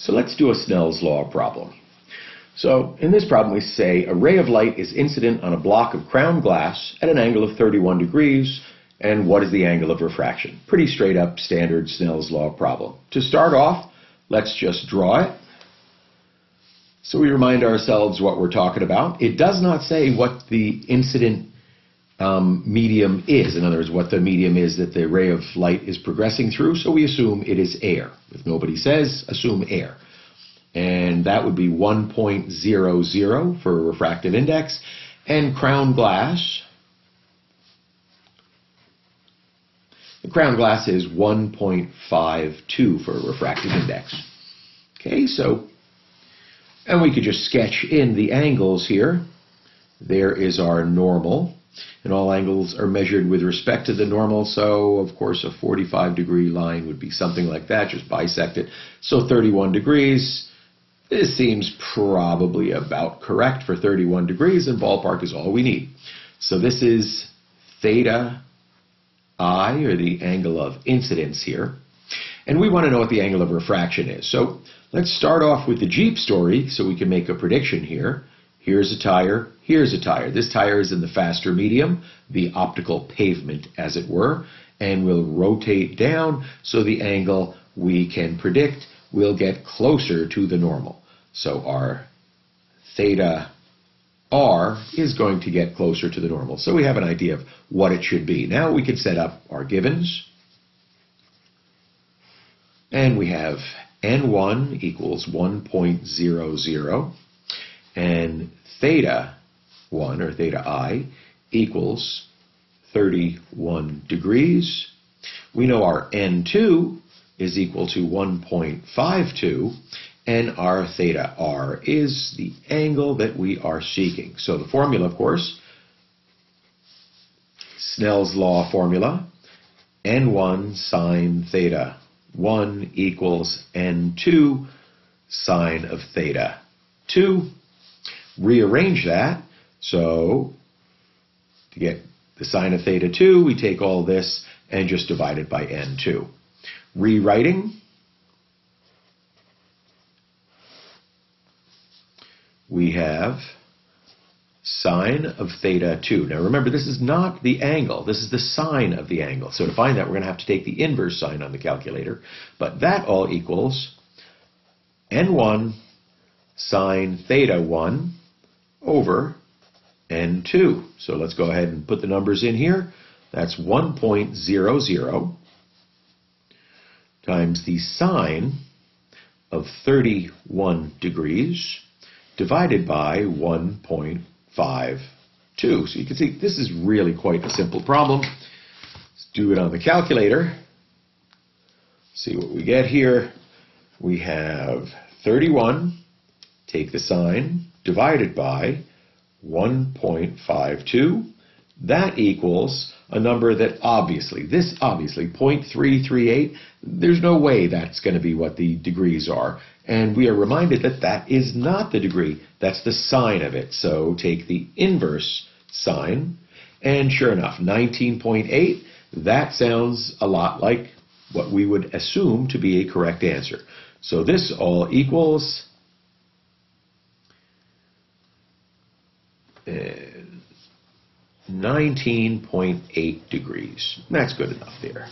So let's do a Snell's law problem. So in this problem we say a ray of light is incident on a block of crown glass at an angle of 31 degrees and what is the angle of refraction? Pretty straight up standard Snell's law problem. To start off, let's just draw it. So we remind ourselves what we're talking about. It does not say what the incident um, medium is. In other words, what the medium is that the ray of light is progressing through. So we assume it is air. If nobody says, assume air. And that would be 1.00 for a refractive index. And crown glass, the crown glass is 1.52 for a refractive index. Okay, so, and we could just sketch in the angles here. There is our normal and all angles are measured with respect to the normal. So, of course, a 45 degree line would be something like that. Just bisect it. So 31 degrees. This seems probably about correct for 31 degrees, and ballpark is all we need. So this is theta i, or the angle of incidence here. And we want to know what the angle of refraction is. So let's start off with the Jeep story so we can make a prediction here. Here's a tire, here's a tire. This tire is in the faster medium, the optical pavement as it were, and will rotate down so the angle we can predict will get closer to the normal. So our theta r is going to get closer to the normal. So we have an idea of what it should be. Now we can set up our givens. And we have n1 equals 1.00 and theta 1 or theta i equals 31 degrees. We know our n2 is equal to 1.52 and our theta r is the angle that we are seeking. So the formula, of course, Snell's law formula, n1 sine theta 1 equals n2 sine of theta 2 rearrange that. So to get the sine of theta 2, we take all this and just divide it by n2. Rewriting, we have sine of theta 2. Now remember, this is not the angle. This is the sine of the angle. So to find that, we're going to have to take the inverse sine on the calculator. But that all equals n1 sine theta 1 over N2. So let's go ahead and put the numbers in here. That's 1.00 times the sine of 31 degrees divided by 1.52. So you can see this is really quite a simple problem. Let's do it on the calculator. See what we get here. We have 31, take the sine, divided by 1.52. That equals a number that obviously, this obviously, 0.338, there's no way that's going to be what the degrees are. And we are reminded that that is not the degree, that's the sine of it. So take the inverse sine, and sure enough, 19.8, that sounds a lot like what we would assume to be a correct answer. So this all equals 19.8 degrees. That's good enough there.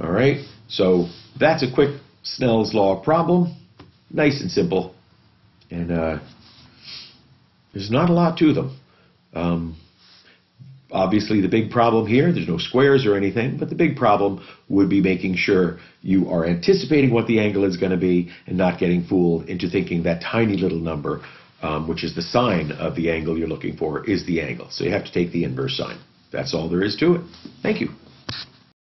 All right, so that's a quick Snell's Law problem. Nice and simple. And uh, there's not a lot to them. Um, obviously, the big problem here, there's no squares or anything, but the big problem would be making sure you are anticipating what the angle is going to be and not getting fooled into thinking that tiny little number um, which is the sine of the angle you're looking for, is the angle. So you have to take the inverse sine. That's all there is to it. Thank you.